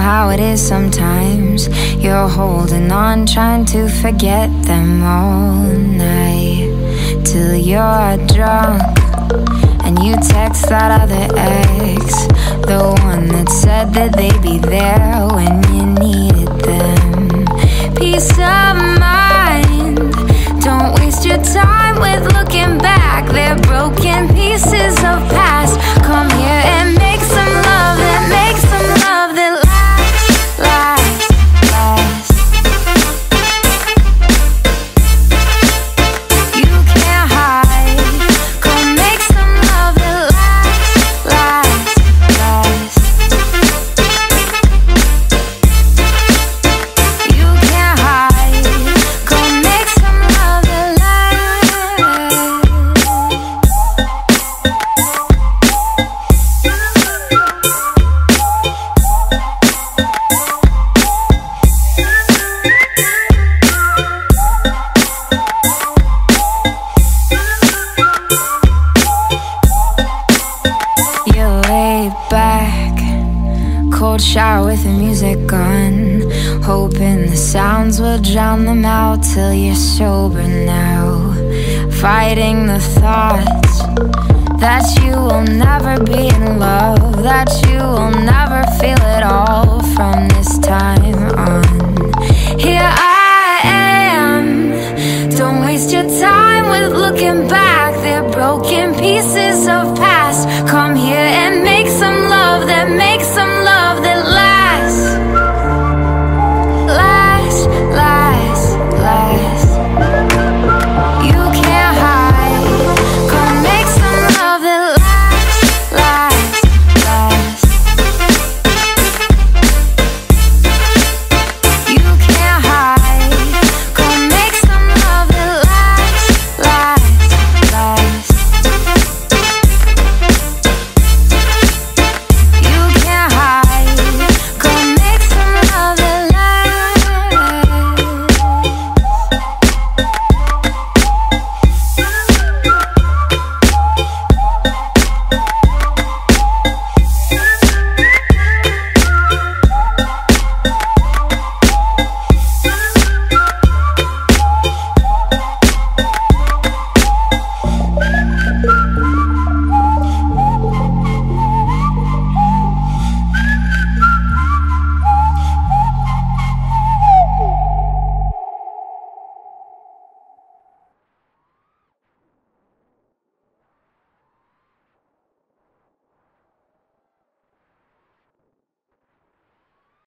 how it is sometimes. You're holding on, trying to forget them all night till you're drunk. And you text that other ex, the one that said that they'd be there when cold shower with the music on. Hoping the sounds will drown them out till you're sober now. Fighting the thoughts that you will never be in love That you will never feel it all from this time on. Here I am, don't waste your time with looking back. They're broken pieces of past, come here and